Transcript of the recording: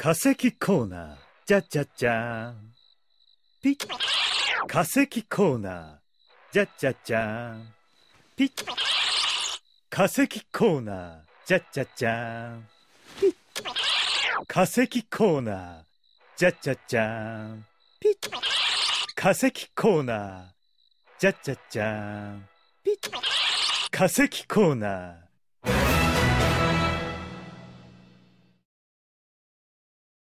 化石コーナー、じゃじゃじゃーん。ピッ。化石コーナー、じゃじゃじゃーん。ピッ。化石コーナー、じゃじゃじゃーん。ピッ。化石コーナー、じゃじゃじゃーん。ピッ。化石コーナー、じゃじゃじゃーん。ピッ。化石コーナー。